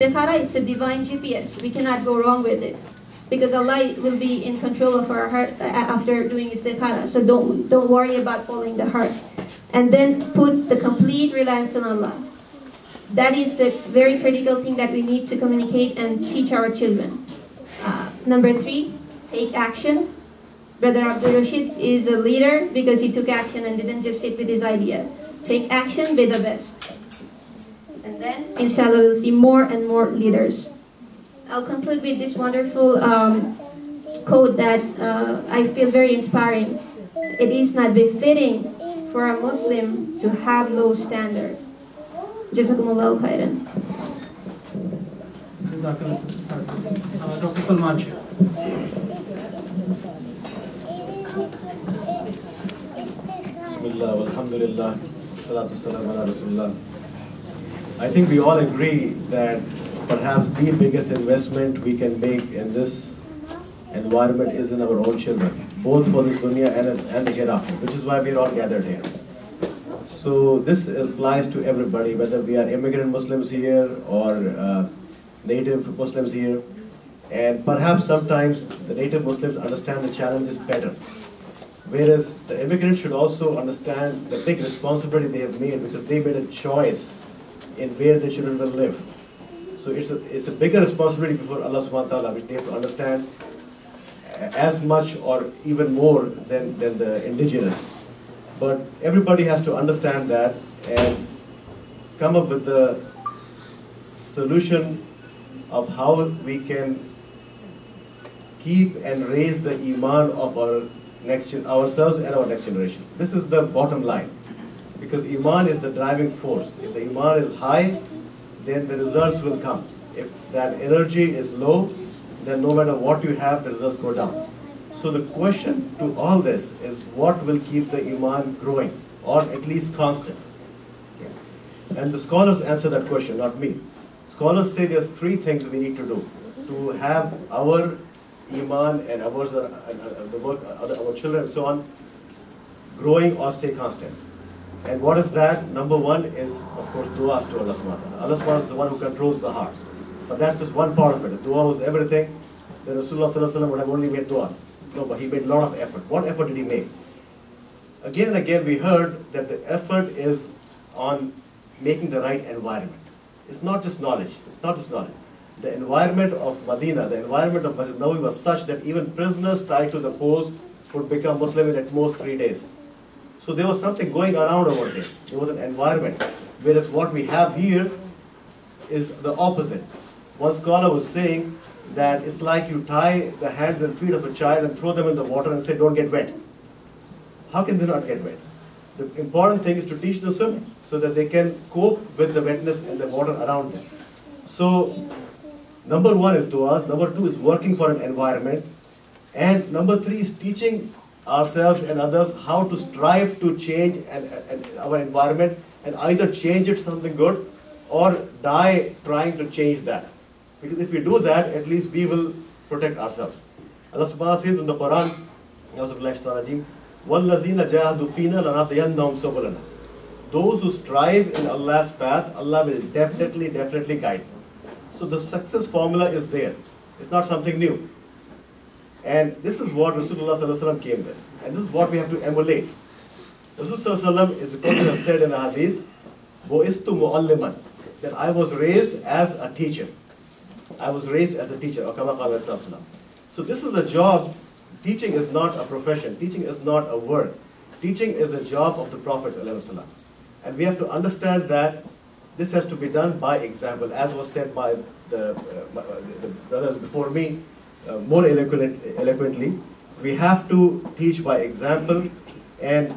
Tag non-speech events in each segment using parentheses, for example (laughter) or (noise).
Istikhara, it's a divine GPS. We cannot go wrong with it. Because Allah will be in control of our heart uh, after doing istikhara. So don't, don't worry about following the heart. And then put the complete reliance on Allah. That is the very critical thing that we need to communicate and teach our children. Uh, number three, take action. Brother Abdul Rashid is a leader because he took action and didn't just sit with his idea. Take action, be the best. And then, inshallah, we'll see more and more leaders. I'll conclude with this wonderful um, quote that uh, I feel very inspiring. It is not befitting for a Muslim to have low standards. Jazakumullahu khairan. Uh, Dr. Salman Shah. Bismillah, alhamdulillah, salatu salam ala rasulullah. I think we all agree that perhaps the biggest investment we can make in this environment is in our own children, both for this dunya and, and the hereafter, which is why we are all gathered here. So this applies to everybody, whether we are immigrant Muslims here or uh, native Muslims here. And perhaps sometimes the native Muslims understand the challenges better. Whereas the immigrants should also understand the big responsibility they have made because they made a choice in where their children will live. So it's a, it's a bigger responsibility before Allah subhanahu wa ta'ala, which they have to understand as much or even more than, than the indigenous. But everybody has to understand that and come up with the solution of how we can keep and raise the iman of our next ourselves and our next generation. This is the bottom line. Because iman is the driving force. If the iman is high, then the results will come. If that energy is low, then no matter what you have, the results go down. So the question to all this is what will keep the iman growing or at least constant? And the scholars answer that question, not me. Scholars say there's three things we need to do to have our iman and ours, uh, uh, the work, uh, our children and so on, growing or stay constant. And what is that? Number one is, of course, du'as to Allah subhanahu wa ta'ala. Allah subhanahu wa ta'ala is the one who controls the hearts. But that's just one part of it. If dua was everything, then Rasulullah would have only made dua. No, but he made a lot of effort. What effort did he make? Again and again we heard that the effort is on making the right environment. It's not just knowledge. It's not just knowledge. The environment of Medina, the environment of Masjid Nabawi was such that even prisoners tied to the post would become Muslim in at most three days. So there was something going around over there. There was an environment. Whereas what we have here is the opposite. One scholar was saying that it's like you tie the hands and feet of a child and throw them in the water and say, don't get wet. How can they not get wet? The important thing is to teach them swimming so that they can cope with the wetness and the water around them. So, number one is du'as, number two is working for an environment, and number three is teaching ourselves and others how to strive to change and, and our environment and either change it to something good or die trying to change that. Because if we do that, at least we will protect ourselves. Allah subhanahu wa ta'ala says in the Quran, وَالَّذِينَ جَاهَدُوا فِينَا لَنَهْدِيَنَّهُمْ سُبُلَنَا Those who strive in Allah's path, Allah will definitely, definitely guide them. So the success formula is there. It's not something new. And this is what Rasulullah came with. And this is what we have to emulate. Rasulullah is reported as said in a hadith, Boistu that I was raised as a teacher. I was raised as a teacher, So this is a job, teaching is not a profession, teaching is not a work. Teaching is a job of the Prophet And we have to understand that this has to be done by example, as was said by the, uh, uh the brothers before me, uh, more eloquent, eloquently. We have to teach by example, and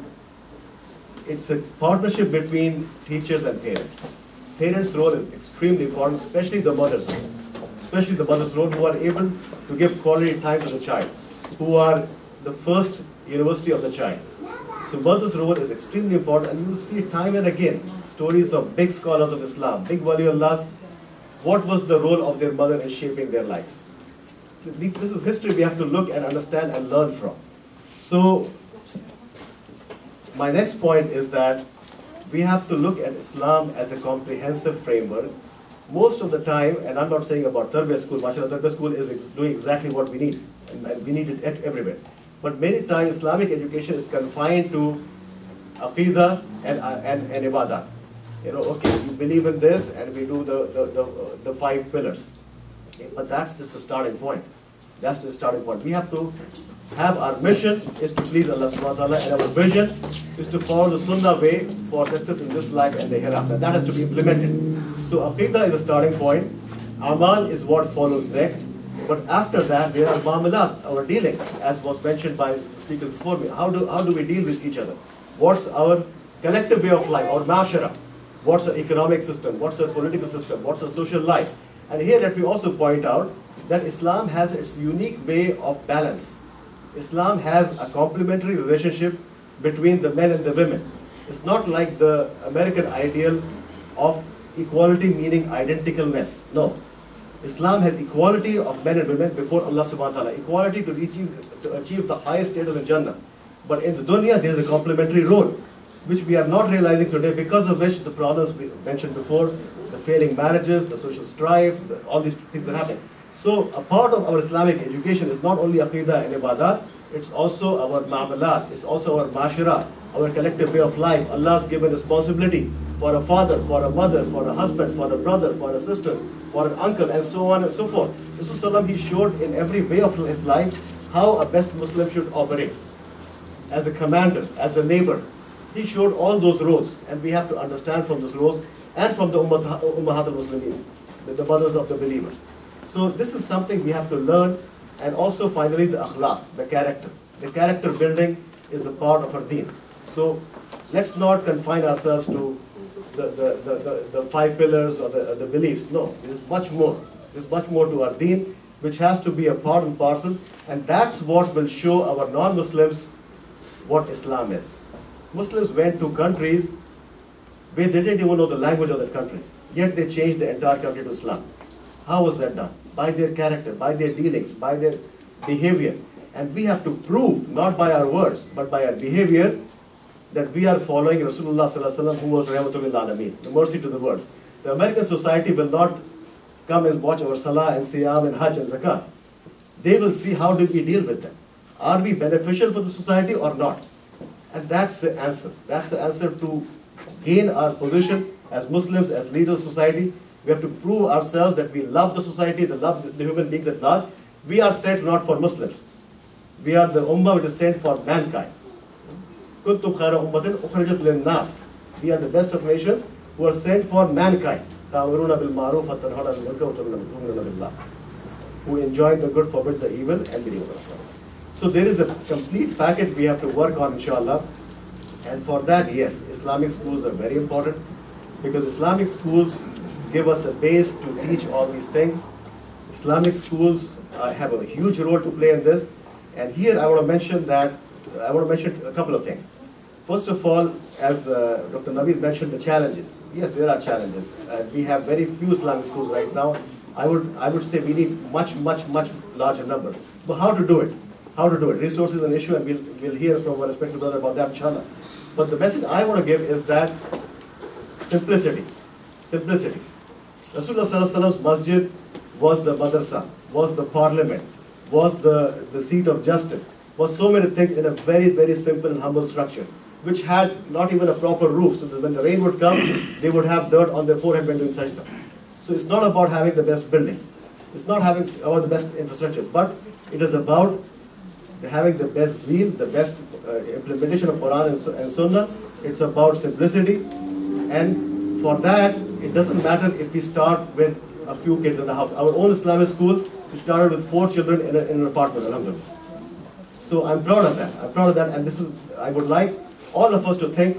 it's a partnership between teachers and parents. Parents' role is extremely important, especially the mother's role. Especially the mother's role, who are able to give quality time to the child, who are the first university of the child. So mother's role is extremely important, and you see time and again stories of big scholars of Islam, big waliullahs. What was the role of their mother in shaping their lives? This, this is history we have to look and understand and learn from. So my next point is that we have to look at Islam as a comprehensive framework, most of the time, and I'm not saying about Tarbiyah school, mashallah, Tarbiyah school is ex- doing exactly what we need, and, we need it everywhere. But many times Islamic education is confined to aqidah and, uh, and, and ibadah. You know, okay, you believe in this and we do the, the, the, the five pillars. But that's just a starting point. That's the starting point. We have to have our mission is to please Allah subhanahu wa ta'ala and our vision is to follow the sunnah way for success in this life and the hereafter. That has to be implemented. So aqidah is the starting point. Amal is what follows next. But after that, there are muamalat, our dealings, as was mentioned by people before me. How do, how do we deal with each other? What's our collective way of life, our mashara? What's our economic system? What's our political system? What's our social life? And here let me also point out that Islam has its unique way of balance. Islam has a complementary relationship between the men and the women. It's not like the American ideal of equality meaning identicalness. No. Islam has equality of men and women before Allah subhanahu wa ta'ala. Equality to achieve, to achieve the highest status in Jannah. But in the dunya, there is a complementary role, which we are not realizing today, because of which the problems we mentioned before, the failing marriages, the social strife, the, all these things are happening. So a part of our Islamic education is not only aqidah and ibadat, it's also our ma'amalat, it's also our mashira, our collective way of life. Allah has given responsibility for a father, for a mother, for a husband, for a brother, for a sister, for an uncle, and so on and so forth. Rasulullah he showed in every way of his life how a best Muslim should operate. As a commander, as a neighbor. He showed all those roles, and we have to understand from those roles and from the Ummahat al-Muslimin, the, the mothers of the believers. So this is something we have to learn, and also finally the akhlaq, the character. The character building is a part of our deen. So let's not confine ourselves to the, the, the, the, the five pillars or the, uh, the beliefs. No, there's much more. There's much more to our deen, which has to be a part and parcel, and that's what will show our non-Muslims what Islam is. Muslims went to countries they didn't even know the language of that country, yet they changed the entire country to Islam. How was that done? By their character, by their dealings, by their behavior. And we have to prove, not by our words, but by our behavior, that we are following Rasulullah who was Rahmatul Alameen, the mercy to the world. The American society will not come and watch our Salah and Siyam and Hajj and Zakat. They will see how do we deal with them. Are we beneficial for the society or not? And that's the answer. That's the answer to gain our position as Muslims, as leaders of society. We have to prove ourselves that we love the society, the love the human beings at large. We are sent not for Muslims. We are the ummah which is sent for mankind. كنتم خير أمة أخرجت للناس. We are the best of nations who are sent for mankind. تأمرون بالمعروف وتنهون عن المنكر وتؤمنون بالله. Who enjoy the good, forbid the evil, and believe in Allah. So there is a complete package we have to work on, inshallah. And for that, yes, Islamic schools are very important because Islamic schools give us a base to teach all these things. Islamic schools uh, have a huge role to play in this. And here I want to mention that, I want to mention a couple of things. First of all, as uh, Dr. Naveed mentioned, the challenges. Yes, there are challenges. Uh, we have very few Islamic schools right now. I would, I would say we need much, much, much larger number. But how to do it? How to do it? Resources is an issue, and we'll, we'll hear from our respected brother about that, inshallah. But the message I want to give is that simplicity. Simplicity. Rasulullah Sallallahu Alaihi Wasallam's masjid was the madrasa, was the parliament, was the, the seat of justice, was so many things in a very, very simple and humble structure, which had not even a proper roof, so that when the rain would come, (coughs) they would have dirt on their forehead when doing sajda. So it's not about having the best building. It's not having about the best infrastructure, but it is about having the best zeal, the best uh, implementation of Quran and, and Sunnah. It's about simplicity, and for that, it doesn't matter if we start with a few kids in the house. Our own Islamic school, started with four children in, a, in an apartment, alhamdulillah. So I'm proud of that. I'm proud of that, and this is, I would like all of us to think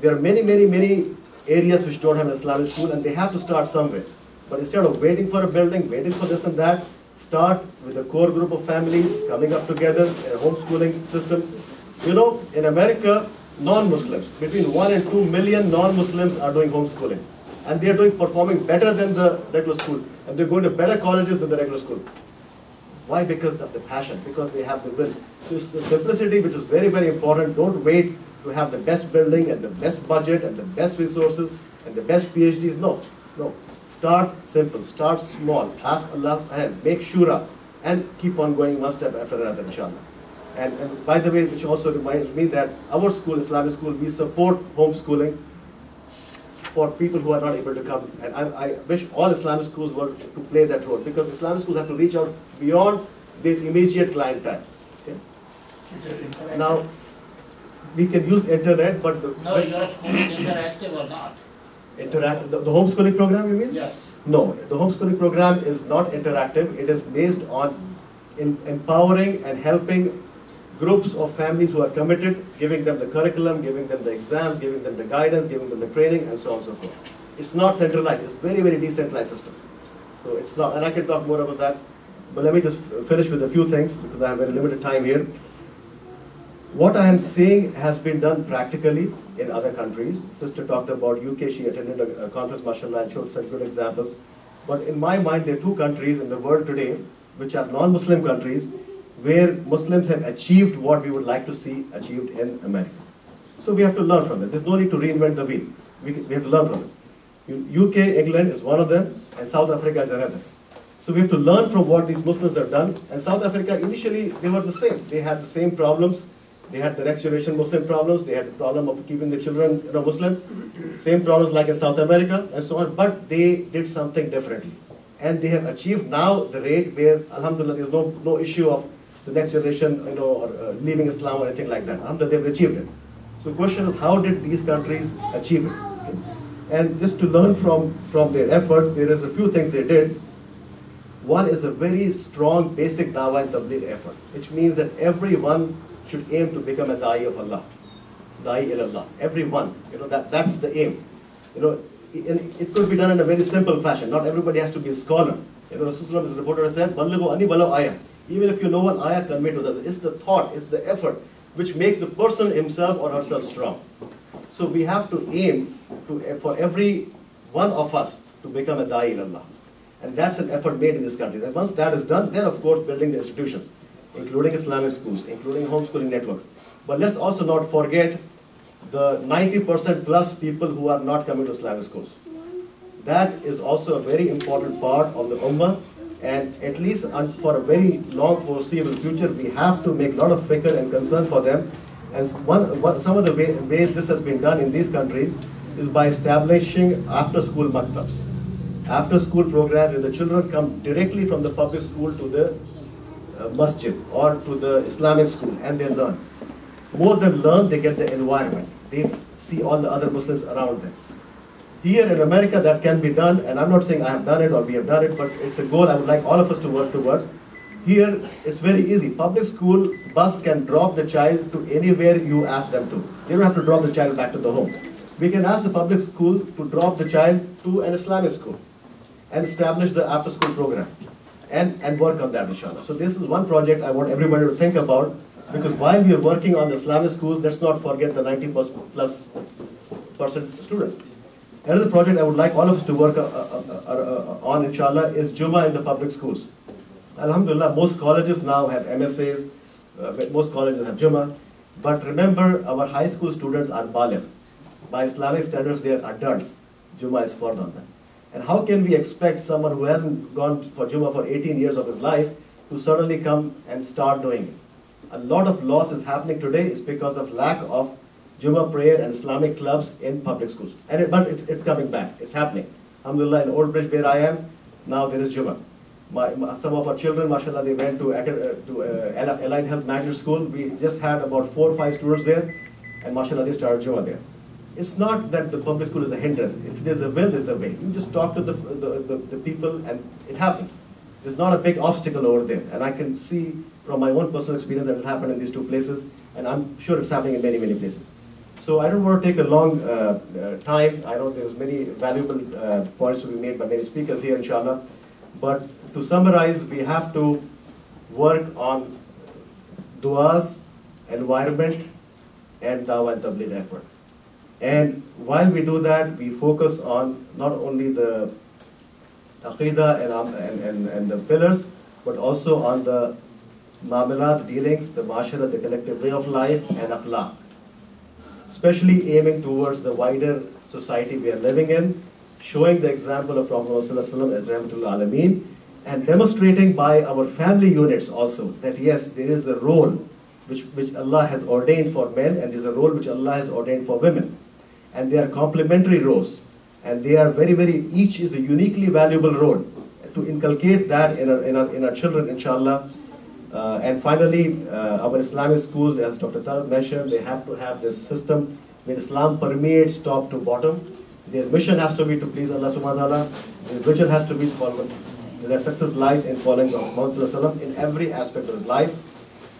there are many, many, many areas which don't have an Islamic school, and they have to start somewhere. But instead of waiting for a building, waiting for this and that, start with a core group of families coming up together in a homeschooling system. You know, in America, non-Muslims, between one and two million non-Muslims are doing homeschooling. And they are doing performing better than the regular school. And they're going to better colleges than the regular school. Why? Because of the passion, because they have the will. So it's the simplicity which is very, very important. Don't wait to have the best building and the best budget and the best resources and the best PhDs. No, no. Start simple, start small, ask Allah and make shura and keep on going one step after another, inshallah. And, and by the way, which also reminds me that our school, Islamic school, we support homeschooling for people who are not able to come. And I, I wish all Islamic schools were to play that role because Islamic schools have to reach out beyond their immediate clientele. Okay? Now, we can use internet, but the, No, your school is interactive or not? Interact, the, the homeschooling program, you mean? Yes. No, the homeschooling program is not interactive. It is based on in, empowering and helping groups of families who are committed, giving them the curriculum, giving them the exams, giving them the guidance, giving them the training, and so on and so forth. It's not centralized. It's very, very decentralized system. So it's not, and I can talk more about that. But let me just finish with a few things because I have very limited time here. What I am saying has been done practically in other countries. Sister talked about UK, she attended a, a conference, mashallah, and showed some good examples. But in my mind, there are two countries in the world today, which are non-Muslim countries, where Muslims have achieved what we would like to see achieved in America. So we have to learn from it. There's no need to reinvent the wheel. We, we have to learn from it. UK, England is one of them, and South Africa is another. So we have to learn from what these Muslims have done. And South Africa, initially, they were the same. They had the same problems they had the next generation Muslim problems. They had the problem of keeping the children you know, Muslim. Same problems like in South America and so on. But they did something differently. And they have achieved now the rate where, alhamdulillah, there's no, no issue of the next generation you know, or, uh, leaving Islam or anything like that. Alhamdulillah, they've achieved it. So the question is, how did these countries achieve it? Okay. And just to learn from, from their effort, there is a few things they did. One is a very strong basic dawah and tabligh effort, which means that everyone should aim to become a da'i of Allah. Da'i ilallah. Everyone. You know, that, that's the aim. You know, it, it could be done in a very simple fashion. Not everybody has to be a scholar. You know, Rasulullah, as the reporter said, ayah. Even if you know one ayah, convey to others. It's the thought, it's the effort which makes the person himself or herself strong. So we have to aim to, for every one of us to become a da'i ilallah. And that's an effort made in this country. And once that is done, then of course building the institutions including Islamic schools, including homeschooling networks. But let's also not forget the 90% plus people who are not coming to Islamic schools. That is also a very important part of the Ummah and at least uh, for a very long foreseeable future, we have to make a lot of fikr and concern for them. And one, one, some of the way, ways this has been done in these countries is by establishing after-school maktabs. After-school programs where the children come directly from the public school to the uh, masjid or to the Islamic school and they learn. More than learn, they get the environment. They see all the other Muslims around them. Here in America, that can be done, and I'm not saying I have done it or we have done it, but it's a goal I would like all of us to work towards. Here, it's very easy. Public school bus can drop the child to anywhere you ask them to. They don't have to drop the child back to the home. We can ask the public school to drop the child to an Islamic school and establish the after-school program and, and work on that, inshallah. So this is one project I want everybody to think about because while we are working on the Islamic schools, let's not forget the 90 plus percent students. Another project I would like all of us to work uh, uh, uh, on, inshallah, is Juma in the public schools. Alhamdulillah, most colleges now have MSAs, most colleges have Juma. But remember, our high school students are baligh. By Islamic standards, they are adults. Juma is on them. And how can we expect someone who hasn't gone for Juma for 18 years of his life to suddenly come and start doing it? A lot of loss is happening today is because of lack of Juma prayer and Islamic clubs in public schools. And it, but it's, it's coming back. It's happening. Alhamdulillah, in Old Bridge where I am, now there is Juma. My, my, some of our children, mashallah, they went to, uh, to uh, Allied Health Magnet School. We just had about four or five students there, and mashallah, they started Juma there. It's not that the public school is a hindrance. If there's a will, there's a way. You just talk to the, the, the, the people and it happens. There's not a big obstacle over there. And I can see from my own personal experience that it happened in these two places, and I'm sure it's happening in many, many places. So I don't want to take a long uh, uh, time. I know there's many valuable uh, points to be made by many speakers here, inshallah. But to summarize, we have to work on du'as, environment, and dawah and tabligh effort. And while we do that, we focus on not only the aqidah and, um, and, and, and the pillars, but also on the ma'amalat dealings, the mashara, the collective way of life, and akhlaq. Especially aiming towards the wider society we are living in, showing the example of Prophet Muhammad as Rahmatul Alameen, and demonstrating by our family units also that yes, there is a role which, which Allah has ordained for men and there is a role which Allah has ordained for women. And they are complementary roles. And they are very, very, each is a uniquely valuable role. To inculcate that in our, in our, in our children, inshallah. Uh, and finally, uh, our Islamic schools, as Dr. Tarat mentioned, they have to have this system where Islam permeates top to bottom. Their mission has to be to please Allah subhanahu wa ta'ala. Their vision has to be to follow their success lies in following Muhammad in every aspect of his life.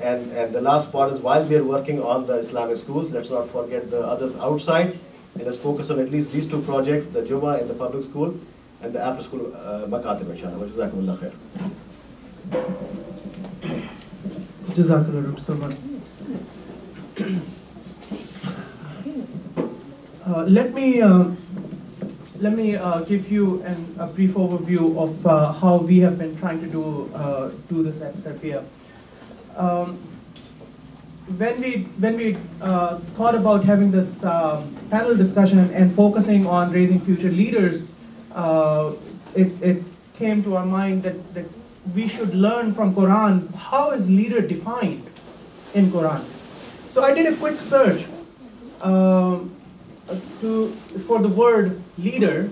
And, and the last part is while we are working on the Islamic schools, let's not forget the others outside. And let's focus on at least these two projects, the Juma in the public school and the after school uh, inshallah. Jazakumullah khair. Jazakallah, Dr. Uh, let me uh, let me uh, give you an, a brief overview of uh, how we have been trying to do uh, do this at Tarbiyah. Um, when we when we uh, thought about having this um, panel discussion and, focusing on raising future leaders, it, it came to our mind that, that we should learn from Quran how is leader defined in Quran. So I did a quick search. Um, to, for the word leader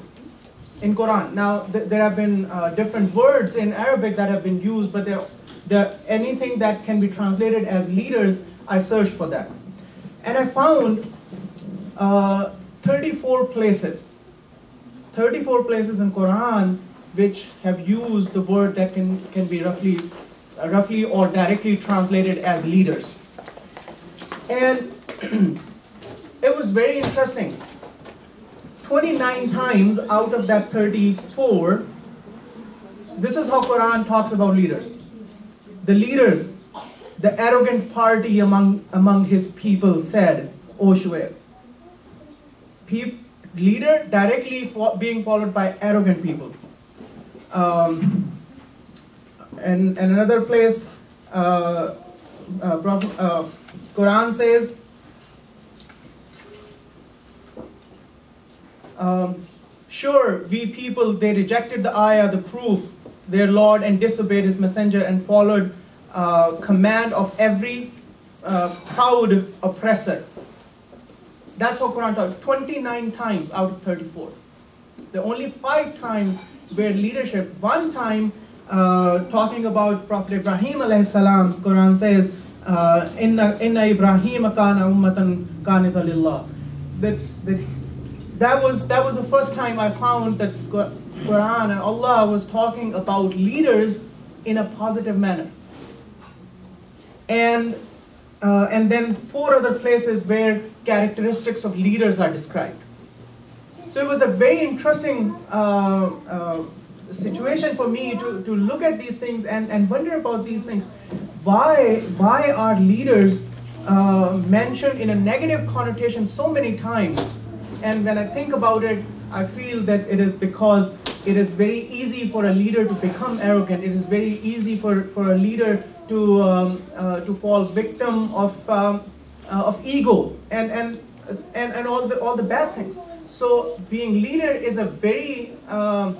in Quran. Now, th there have been uh, different words in Arabic that have been used, but there, there, anything that can be translated as leaders, I searched for that. And I found uh, 34 places, 34 places in Quran which have used the word that can, can be roughly, uh, roughly or directly translated as leaders. And (clears throat) it was very interesting. 29 times out of that 34, this is how Quran talks about leaders. The leaders, the arrogant party among, among his people said, O Shuaib. leader directly fo being followed by arrogant people. Um, and, and another place, uh, uh, uh, Quran says, Um, sure, we people, they rejected the ayah, the proof, their Lord, and disobeyed his messenger and followed uh, command of every uh, proud oppressor. That's what Quran talks 29 times out of 34. There are only five times where leadership, one time uh, talking about Prophet Ibrahim alayhi salam, Quran says, uh, Inna, inna Ibrahim kana ummatan kanita lillah. That was that was the first time I found that Quran and Allah was talking about leaders in a positive manner. And uh, and then four other places where characteristics of leaders are described. So it was a very interesting uh, uh, situation for me to, to look at these things and, and wonder about these things. Why, why are leaders uh, mentioned in a negative connotation so many times and when I think about it, I feel that it is because it is very easy for a leader to become arrogant. It is very easy for, for a leader to, um, uh, to fall victim of, um, uh, of ego and, and, and, and all, the, all the bad things. So being leader is a very, um,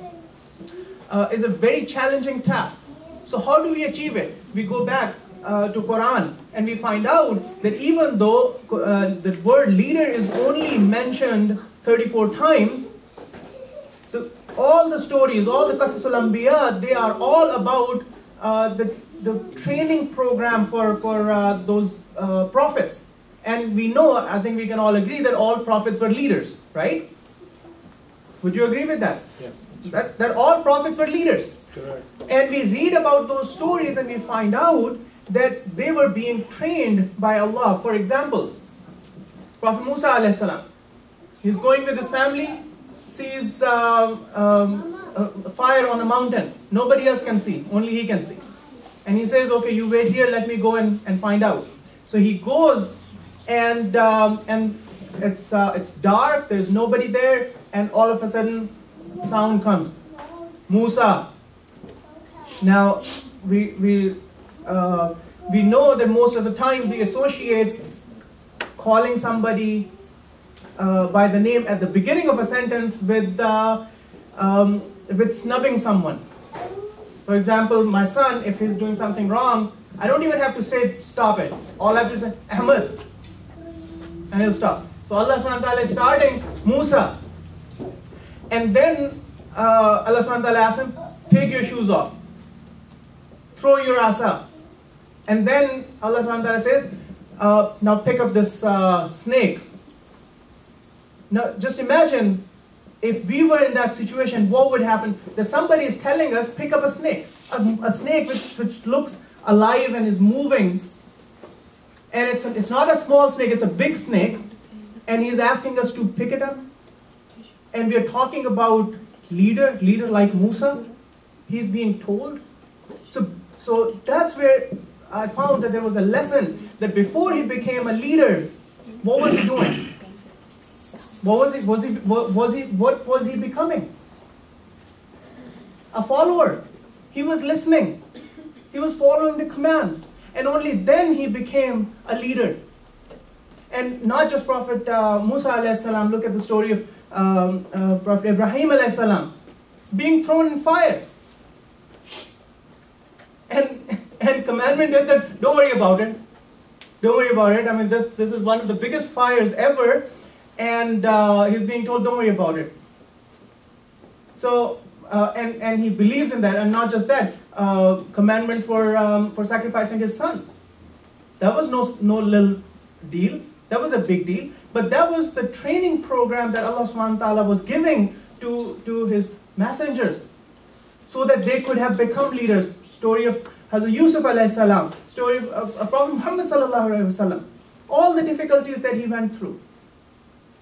uh, is a very challenging task. So how do we achieve it? We go back uh, to Quran and we find out that even though uh, the word leader is only mentioned 34 times, the, all the stories, all the Qasasul Anbiya, they are all about uh, the, the training program for, for uh, those uh, prophets. And we know, I think we can all agree that all prophets were leaders, right? Would you agree with that? Yeah. That, that all prophets were leaders. Correct. And we read about those stories and we find out that they were being trained by Allah. For example, Prophet Musa alayhi salam, he's going with his family, sees uh, um, a fire on a mountain. Nobody else can see, only he can see. And he says, okay, you wait here, let me go and, and find out. So he goes and, um, and it's, uh, it's dark, there's nobody there, and all of a sudden, sound comes. Musa. Now, we, we uh, we know that most of the time we associate calling somebody uh, by the name at the beginning of a sentence with uh, um, with snubbing someone. For example, my son, if he's doing something wrong, I don't even have to say stop it. All I have to say, Ahmed, and he'll stop. So Allah subhanahu ta'ala is starting Musa. And then uh, Allah subhanahu ta'ala asks him, take your shoes off. Throw your asa. And then Allah subhanahu ta'ala says, uh, now pick up this uh, snake. Now just imagine if we were in that situation, what would happen? That somebody is telling us, pick up a snake. A, a snake which, which looks alive and is moving. And it's, a, it's not a small snake, it's a big snake. And he's asking us to pick it up. And we're talking about leader, leader like Musa. He's being told. So, so that's where I found that there was a lesson that before he became a leader, what was he doing? What was he, was he, what was he, what was he becoming? A follower. He was listening. He was following the commands. And only then he became a leader. And not just Prophet uh, Musa salam. look at the story of um, uh, Prophet Ibrahim salam, being thrown in fire. And, and commandment is that don't worry about it. Don't worry about it. I mean, this, this is one of the biggest fires ever and uh, he's being told, don't worry about it. So, uh, and, and he believes in that, and not just that, uh, commandment for, um, for sacrificing his son. That was no, no little deal, that was a big deal, but that was the training program that Allah subhanahu wa ta'ala was giving to, to his messengers so that they could have become leaders. Story of Hazrat Yusuf alayhi salam, story of, of, Prophet Muhammad sallallahu all the difficulties that he went through.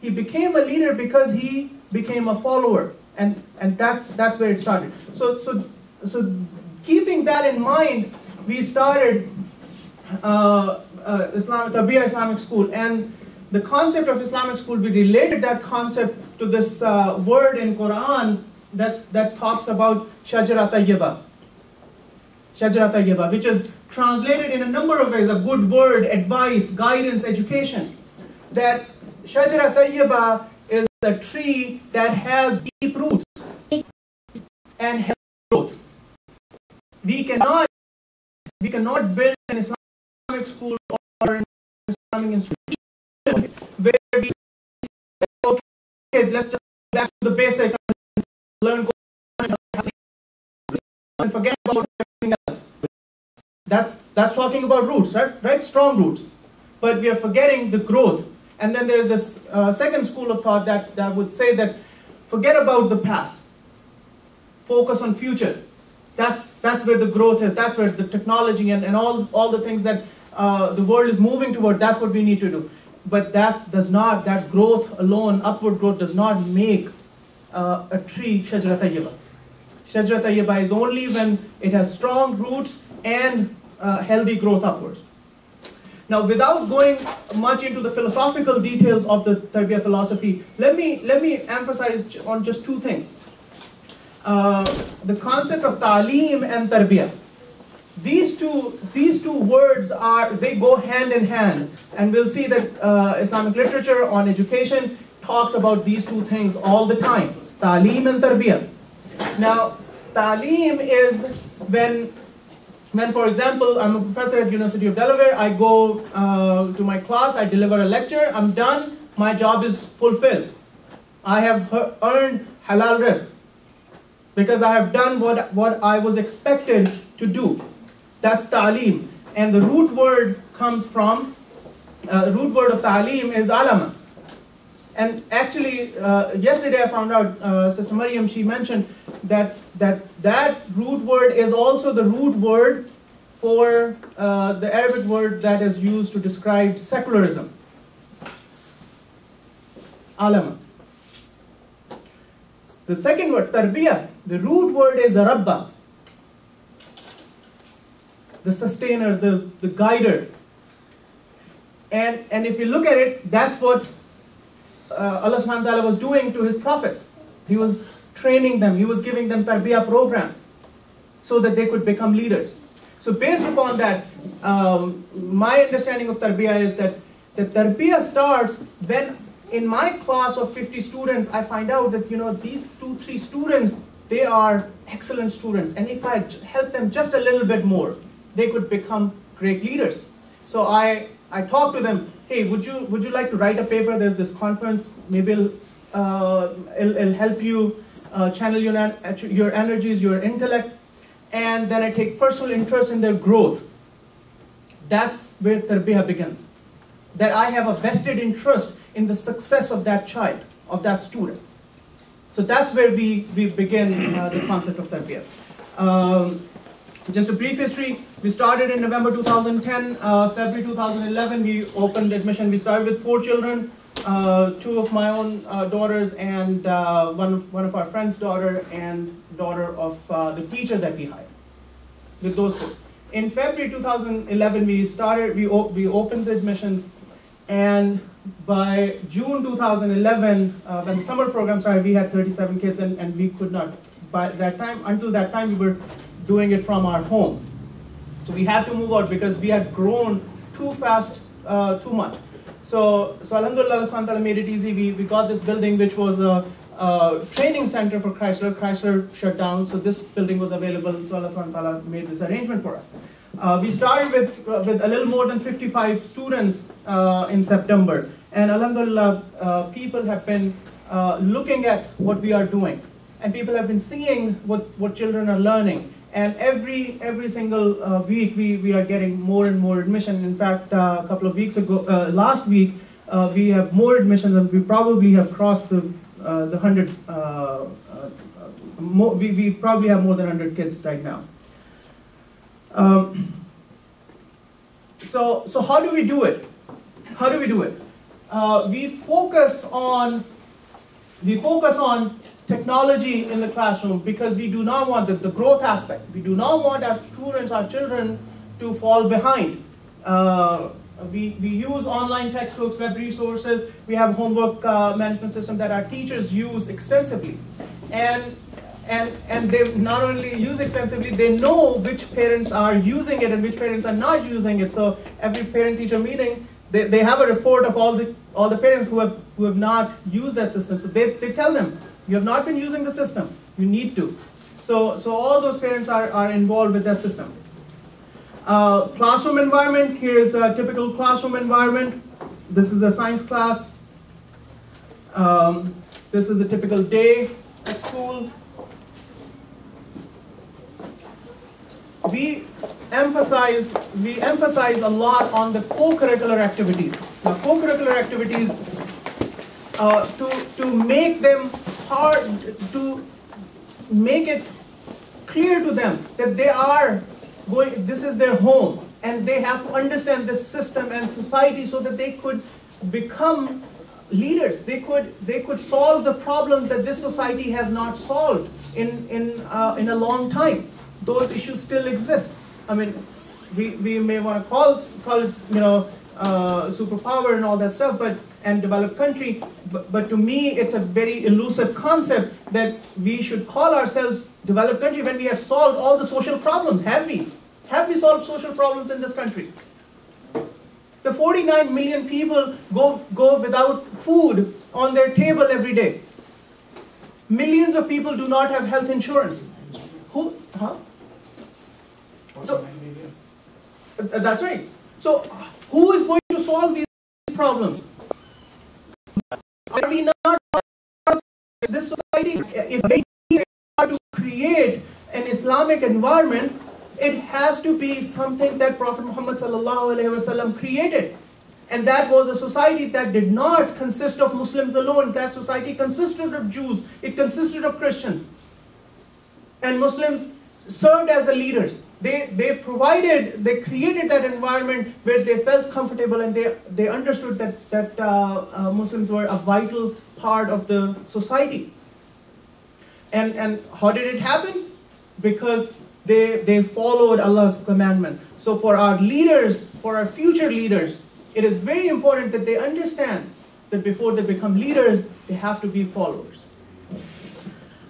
He became a leader because he became a follower. And, and that's, that's where it started. So, so, so keeping that in mind, we started uh, uh, Islamic, Tarbiyah Islamic School. And the concept of Islamic school, we related that concept to this uh, word in Quran that, that talks about Shajara Tayyibah. Shajara Tayyibah, which is translated in a number of ways, a good word, advice, guidance, education. That Shajara Tayyiba is a tree that has deep roots and healthy growth. We cannot, we cannot build an Islamic school or an Islamic institution where we okay, let's just back to the basics and learn and forget about everything else. That's that's talking about roots, right? Right, strong roots. But we are forgetting the growth and then there's this uh, second school of thought that, that would say that forget about the past, focus on future. That's, that's where the growth is, that's where the technology and, and all, all the things that uh, the world is moving toward, that's what we need to do. But that does not, that growth alone, upward growth, does not make uh, a tree shajra tayyiba. Shajra tayyiba is only when it has strong roots and uh, healthy growth upwards. Now, without going much into the philosophical details of the Tarbiyah philosophy, let me, let me emphasize on just two things. Uh, the concept of ta'aleem and tarbiyah. These two, these two words are, they go hand in hand. And we'll see that uh, Islamic literature on education talks about these two things all the time. Ta'aleem and tarbiyah. Now, ta'aleem is when when, for example, I'm a professor at University of Delaware, I go uh, to my class, I deliver a lecture, I'm done, my job is fulfilled. I have earned halal rizq because I have done what, what I was expected to do. That's ta'aleem. And the root word comes from, uh, root word of ta'aleem is alama. And actually, uh, yesterday I found out, uh, Sister Mariam, she mentioned that, that that root word is also the root word for uh, the Arabic word that is used to describe secularism. Alama. The second word, tarbiyah, the root word is rabba, the sustainer, the, the guider. And, and if you look at it, that's what uh, Allah subhanahu wa ta'ala was doing to his prophets. He was training them, he was giving them tarbiyah program so that they could become leaders. So based upon that, um, my understanding of tarbiyah is that the tarbiyah starts when in my class of 50 students, I find out that, you know, these two, three students, they are excellent students. And if I help them just a little bit more, they could become great leaders. So I, I talk to them, hey, would you, would you like to write a paper? There's this conference, maybe it'll, uh, it'll, it'll help you uh, channel your, your energies, your intellect. And then I take personal interest in their growth. That's where tarbiyah begins. That I have a vested interest in the success of that child, of that student. So that's where we, we begin uh, the concept of tarbiyah. Um, just a brief history, we started in November 2010, uh, February 2011 we opened admission, we started with four children, uh, two of my own uh, daughters and uh, one, of, one of our friend's daughter and daughter of uh, the teacher that we hired, with those four. In February 2011 we started, we, we opened the admissions and by June 2011, uh, when the summer program started, we had 37 kids and, and we could not, by that time, until that time, we were doing it from our home. So we had to move out because we had grown too fast, uh, too much. So, so Alhamdulillah, Allah made it easy. We, we got this building which was a, a training center for Chrysler. Chrysler shut down, so this building was available. So Allah made this arrangement for us. Uh, we started with, uh, with a little more than 55 students uh, in September. And Alhamdulillah, uh, people have been uh, looking at what we are doing. And people have been seeing what, what children are learning. And every, every single uh, week, we, we are getting more and more admission. In fact, a couple of weeks ago, last week, we have more admissions and we probably have crossed the, the 100, more, we, we probably have more than 100 kids right now. Um, so, so how do we do it? How do we do it? Uh, we focus on we focus on technology in the classroom because we do not want the, the growth aspect. We do not want our students, our children, to fall behind. Uh, we, we use online textbooks, web resources. We have homework uh, management system that our teachers use extensively. And and, and they not only use extensively, they know which parents are using it and which parents are not using it. So every parent-teacher meeting, they, they have a report of all the, all the parents who have, who have not used that system. So they, they tell them, you have not been using the system, you need to. So, so all those parents are, are involved with that system. Uh, classroom environment, here is a typical classroom environment. This is a science class. Um, this is a typical day at school. we emphasize we emphasize a lot on the co-curricular activities. The co-curricular activities uh, to to make them hard to make it clear to them that they are going. This is their home, and they have to understand this system and society so that they could become leaders. They could they could solve the problems that this society has not solved in in uh, in a long time those issues still exist. I mean, we, we may want to call, call it, you know, uh, superpower and all that stuff, but and developed country, but, but to me, it's a very elusive concept that we should call ourselves developed country when we have solved all the social problems. Have we? Have we solved social problems in this country? The 49 million people go, go without food on their table every day. Millions of people do not have health insurance. Who? Huh? So, uh, that's right. So, who is going to solve these problems? Are we not this society? If we are to create an Islamic environment, it has to be something that Prophet Muhammad created. And that was a society that did not consist of Muslims alone. That society consisted of Jews, it consisted of Christians. And Muslims served as the leaders they, they provided, they created that environment where they felt comfortable and they, they understood that, that uh, uh, Muslims were a vital part of the society. And, and how did it happen? Because they, they followed Allah's commandment. So for our leaders, for our future leaders, it is very important that they understand that before they become leaders, they have to be followers.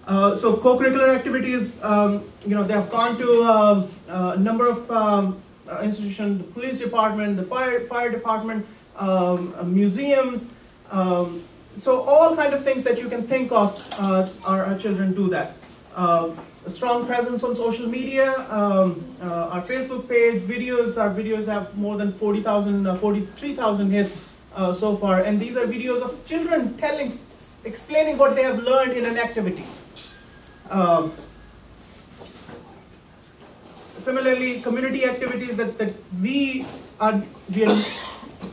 Uh, so co-curricular activities, um, you know, they have gone to uh, uh a number of um, uh, institutions, the police department, the fire, fire department, um, museums, Um, so all kind of things that you can think of, uh, our, our children do that. Uh, a strong presence on social media, um, uh, our Facebook page, videos, our videos have more than 40,000, uh, 43,000 hits uh, so far. And these are videos of children telling, explaining what they have learned in an activity. Um, similarly, community activities that, that we are, we are,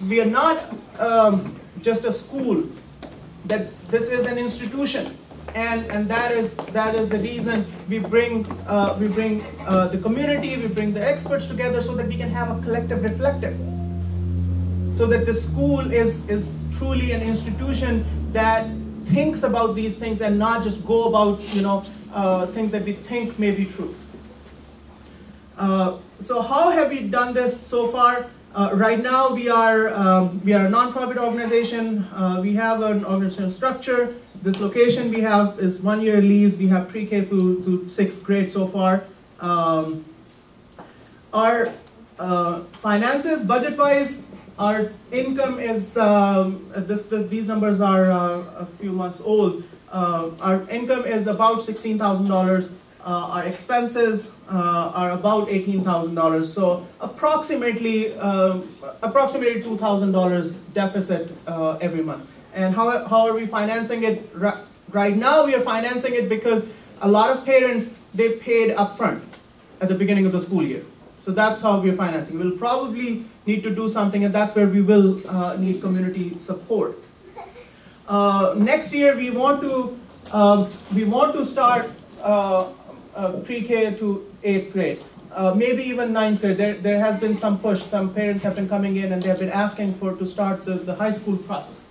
we are not um, just a school, that this is an institution. And, and that is that is the reason we bring uh, we bring uh, the community, we bring the experts together so that we can have a collective reflective. So that the school is is truly an institution that thinks about these things and not just go about you know uh, things that we think may be true. Uh, so how have we done this so far? Uh, right now we are um, we are a non-profit organization. Uh, we have an organizational structure. This location we have is one year lease. We have pre-K to, to sixth grade so far. Um, our uh, finances, budget-wise, our income is um, this, this, these numbers are uh, a few months old. Uh, our income is about sixteen thousand dollars. Uh, our expenses uh, are about $18,000. So approximately, approximately $2,000 deficit every month. And how, how are we financing it? Right now we are financing it because a lot of parents, they paid upfront at the beginning of the school year. So that's how we're financing. We'll probably need to do something and that's where we will uh, need community support. Uh, next year we want to, um, we want to start uh, pre-K to eighth grade. Uh, maybe even ninth grade. There, there has been some push. Some parents have been coming in and they have been asking for to start the, the high school process.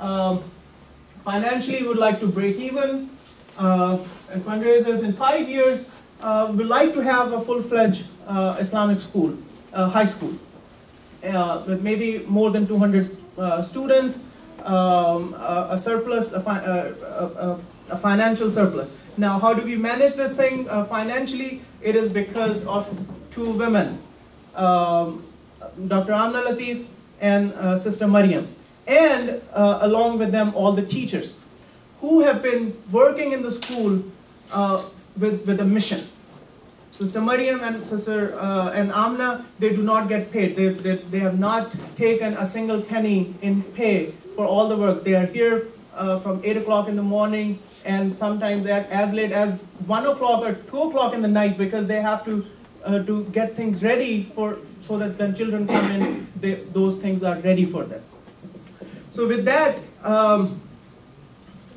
Um, financially, we would like to break even. Uh, and fundraisers in five years, uh, we'd like to have a full-fledged uh, Islamic school, uh, high school, uh, with maybe more than 200 students, um, a, a, surplus, a, fi a, a financial surplus. Now, how do we manage this thing uh, financially? It is because of two women, um, Dr. Amna Latif and uh, Sister Mariam, and uh, along with them all the teachers who have been working in the school uh, with, with a mission. Sister Mariam and Sister uh, and Amna, they do not get paid. They, they, they have not taken a single penny in pay for all the work. They are here uh, from 8 o'clock in the morning and sometimes they're as late as 1 o'clock or 2 o'clock in the night because they have to, uh, to get things ready for, so that when children come in, they, those things are ready for them. So with that um,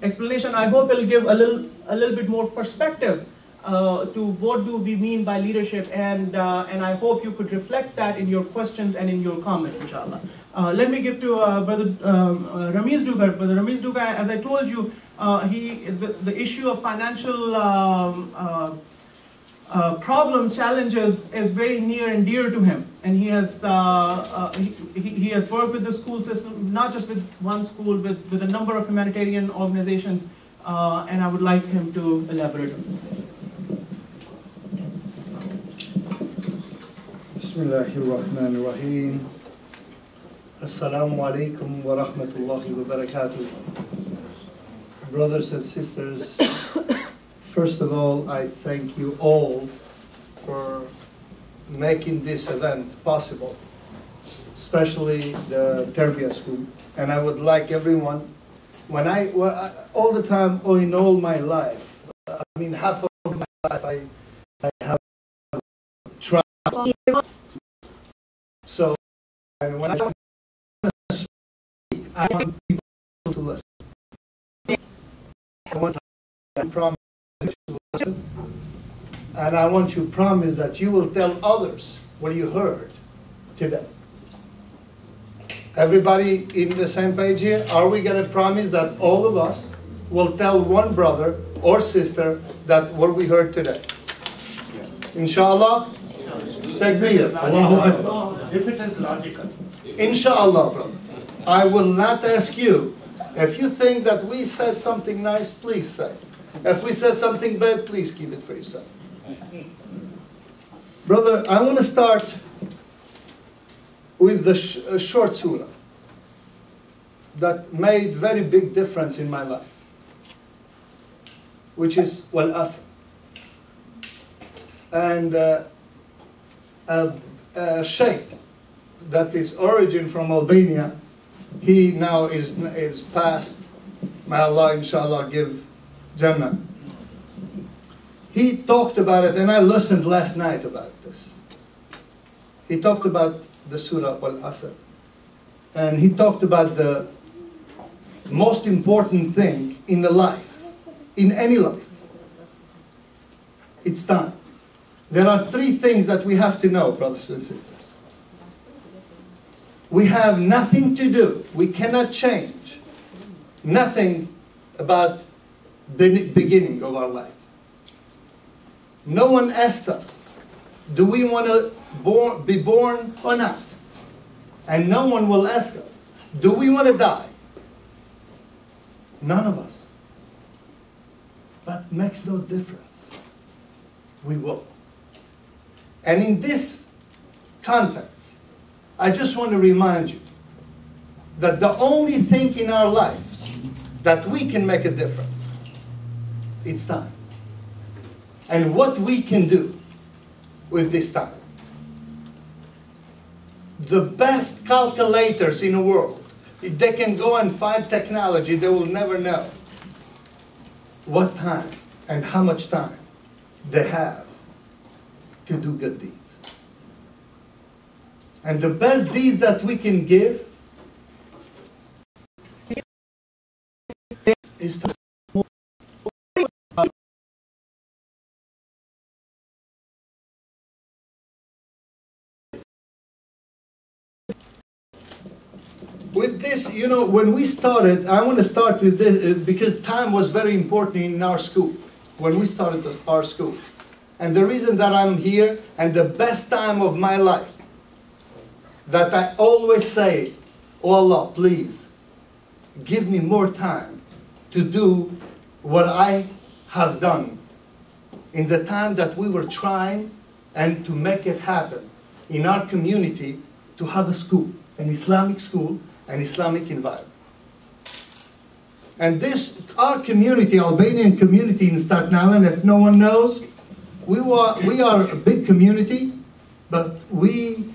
explanation, I hope it'll give a little, a little bit more perspective uh, to what do we mean by leadership and, uh, and I hope you could reflect that in your questions and in your comments, inshallah. Uh, let me give to uh, Brother um, uh, Ramesh Dugar. Brother Ramesh Dugar, as I told you, uh, he the, the, issue of financial um, uh, uh, problems, challenges is very near and dear to him. And he has, he, he, he, has worked with the school system, not just with one school, with, with a number of humanitarian organizations. and I would like him to elaborate on this. Bismillahirrahmanirrahim. Assalamu alaikum wa rahmatullahi wa barakatuh. Brothers and sisters, first of all, I thank you all for making this event possible, especially the Tarbiyah School. And I would like everyone, when I, I all the time, or in all my life, I mean, half of my life, I, I have tried. So, and when I I want people to listen. I want to promise to listen. And I want you to promise that you will tell others what you heard today. Everybody in the same page here? Are we going to promise that all of us will tell one brother or sister that what we heard today? Inshallah? Takbir. If it is logical. Inshallah, brother. I will not ask you. If you think that we said something nice, please say. If we said something bad, please keep it for yourself. Brother, I want to start with the sh short surah. that made very big difference in my life, which is Wal Asr. And uh, a, a sheikh that is origin from Albania, he now is, is passed. May Allah inshallah give Jannah. He talked about it, and I listened last night about this. He talked about the Surah Al-Asr. And he talked about the most important thing in the life, in any life. It's time. There are three things that we have to know, brothers and sisters. We have nothing to do, we cannot change nothing about the beginning of our life. No one asked us, do we want to be born or not? And no one will ask us, do we want to die? None of us. But makes no difference. We will. And in this context, I just want to remind you that the only thing in our lives that we can make a difference, it's time. And what we can do with this time. The best calculators in the world, if they can go and find technology, they will never know what time and how much time they have to do good deeds. And the best deed that we can give is to with this, you know, when we started, I want to start with this uh, because time was very important in our school when we started our school. And the reason that I'm here and the best time of my life that I always say, Oh Allah, please give me more time to do what I have done in the time that we were trying and to make it happen in our community to have a school, an Islamic school, an Islamic environment. And this, our community, Albanian community in Staten Island, if no one knows, we, were, we are a big community, but we